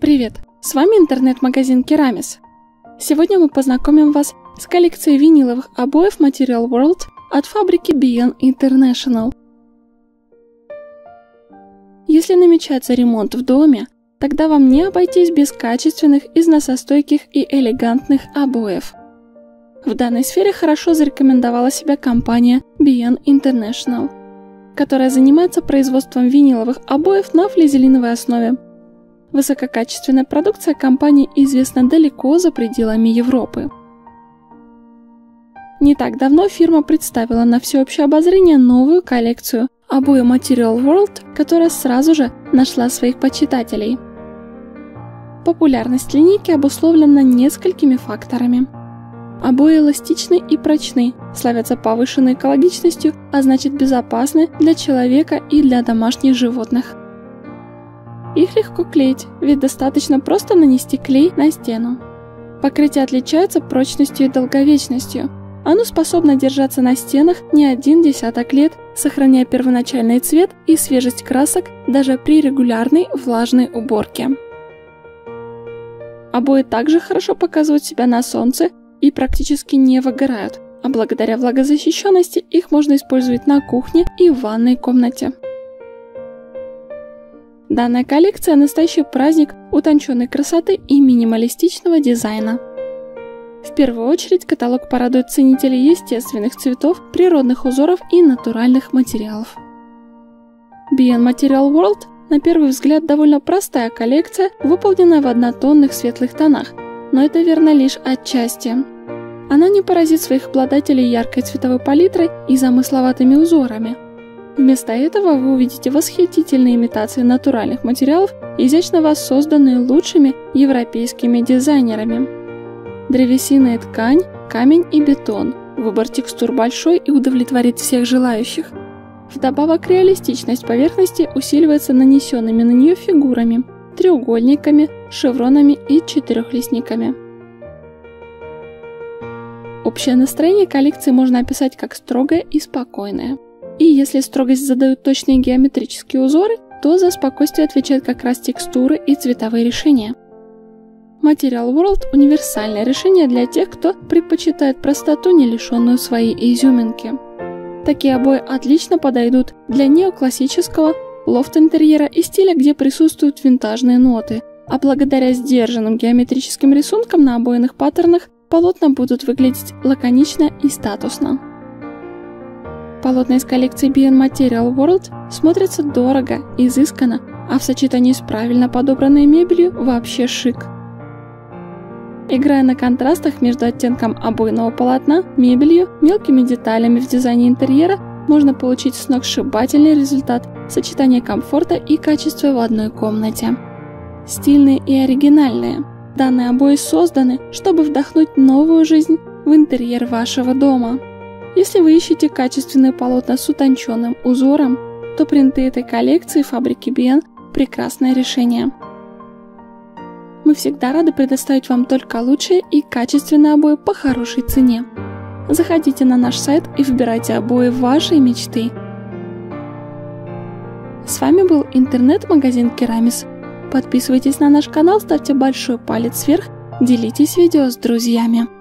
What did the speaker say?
Привет! С вами интернет-магазин Керамис. Сегодня мы познакомим вас с коллекцией виниловых обоев Material World от фабрики Beyond International. Если намечается ремонт в доме, тогда вам не обойтись без качественных, износостойких и элегантных обоев. В данной сфере хорошо зарекомендовала себя компания Beyond International, которая занимается производством виниловых обоев на флизелиновой основе Высококачественная продукция компании известна далеко за пределами Европы. Не так давно фирма представила на всеобщее обозрение новую коллекцию обои Material World, которая сразу же нашла своих почитателей. Популярность линейки обусловлена несколькими факторами. Обои эластичны и прочны, славятся повышенной экологичностью, а значит безопасны для человека и для домашних животных. Их легко клеить, ведь достаточно просто нанести клей на стену. Покрытие отличается прочностью и долговечностью. Оно способно держаться на стенах не один десяток лет, сохраняя первоначальный цвет и свежесть красок даже при регулярной влажной уборке. Обои также хорошо показывают себя на солнце и практически не выгорают, а благодаря влагозащищенности их можно использовать на кухне и в ванной комнате. Данная коллекция – настоящий праздник утонченной красоты и минималистичного дизайна. В первую очередь каталог порадует ценителей естественных цветов, природных узоров и натуральных материалов. Beyond Material World на первый взгляд довольно простая коллекция, выполненная в однотонных светлых тонах, но это верно лишь отчасти. Она не поразит своих обладателей яркой цветовой палитрой и замысловатыми узорами – Вместо этого вы увидите восхитительные имитации натуральных материалов, изящно воссозданные лучшими европейскими дизайнерами. Древесина и ткань, камень и бетон. Выбор текстур большой и удовлетворит всех желающих. Вдобавок реалистичность поверхности усиливается нанесенными на нее фигурами, треугольниками, шевронами и четырехлистниками. Общее настроение коллекции можно описать как строгое и спокойное. И если строгость задают точные геометрические узоры, то за спокойствие отвечают как раз текстуры и цветовые решения. Material World – универсальное решение для тех, кто предпочитает простоту, не лишенную своей изюминки. Такие обои отлично подойдут для неоклассического лофт-интерьера и стиля, где присутствуют винтажные ноты, а благодаря сдержанным геометрическим рисункам на обойных паттернах полотна будут выглядеть лаконично и статусно. Полотна из коллекции BN Material World смотрятся дорого, изысканно, а в сочетании с правильно подобранной мебелью вообще шик. Играя на контрастах между оттенком обойного полотна, мебелью, мелкими деталями в дизайне интерьера, можно получить сногсшибательный результат сочетания комфорта и качества в одной комнате. Стильные и оригинальные. Данные обои созданы, чтобы вдохнуть новую жизнь в интерьер вашего дома. Если вы ищете качественные полотна с утонченным узором, то принты этой коллекции фабрики Биен – прекрасное решение. Мы всегда рады предоставить вам только лучшие и качественные обои по хорошей цене. Заходите на наш сайт и выбирайте обои вашей мечты. С вами был интернет-магазин Керамис. Подписывайтесь на наш канал, ставьте большой палец вверх, делитесь видео с друзьями.